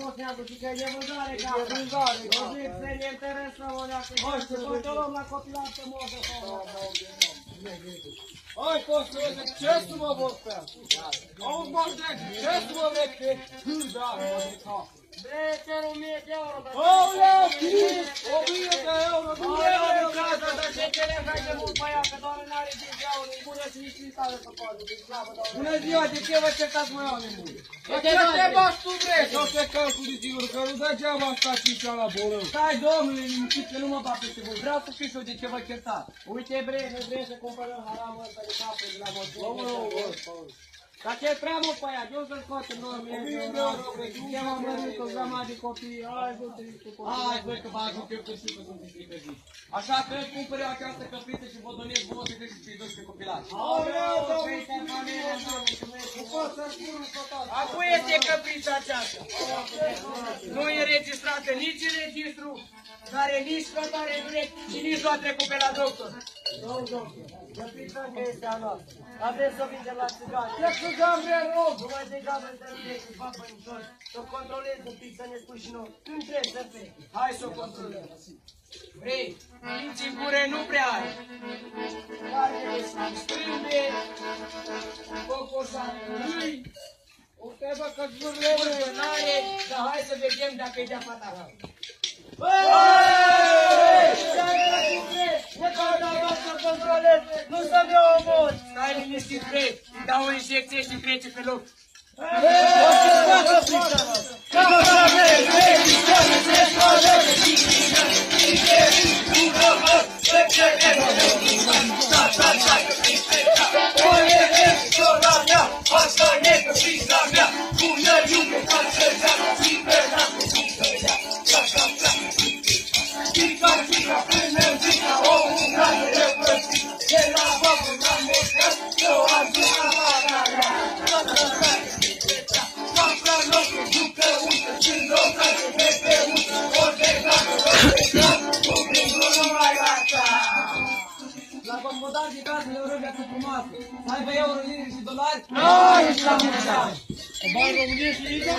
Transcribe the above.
moșneagul și că e vânzare ca vânzare. Eu zic să ne interesăm o leacă. Hai să vă luăm la copilanță moșă. Hai, Costele, ce să mă văd pe Auzi, mă întreg, ce să mă vezi pe hârda mă de casă? Bre, cer 1000 de euro, dar... Aoleu, Chris, o mie de euro, nu e Aoleu, euro, bucată, dar ce cere mai de mult pe ea, că doar n-are 5 euro, e bună și nici nu tare să poate, deci slavă, doamne. Bună ziua, de ce vă certați mai oameni buni? De Ce ce te bagi? bași tu, bre? Sau te calc cu diziul, că nu degeaba asta și la bolău. Stai, domnule, liniștit că nu mă bat peste voi. Vreau să știu și eu de ce vă certați. Uite, bre, ne vrei să cumpărăm haramul ăsta de capă de la moștenire. Dar ce prea mult pe ea, eu să-l scot în 2000 de euro. Ce m-am mărit o grămadă de copii, hai, du-te cu copii. Hai, băi, că vă ajut eu că știu că sunt strică Așa că cumpăr eu această căpriță și vă donez vouă să crești cei 12 copilași. Aoleu, domnule, familia mea, nu pot să spun încă toată. Acum este căprița aceasta. Nu e registrată nici în registru, dar e nici notare în urechi și nici nu a trecut pe la doctor. Domnul doctor, căprița că este a noastră. Avem să o vindem la țigane. Ce să dăm, bre, rog? Nu mai degrabă să vine cu papă în tot. Să o controlezi un pic, să ne spui și noi. Când trebuie să fie? Hai să o controlăm. Vrei? Minți în gură nu prea are. Care strâmbe, cocoșa, lui, O te bă că zburle, bre. N-are, dar hai să vedem dacă e de-a fata ta. Nu să ne omor! Stai liniștit, vrei? Îi dau o injecție și trece pe loc. La comodar de casă, eu rog viață frumoasă. Să aibă euro, lire și dolari. Ai, și la mulți ani! Bani românești, Liga?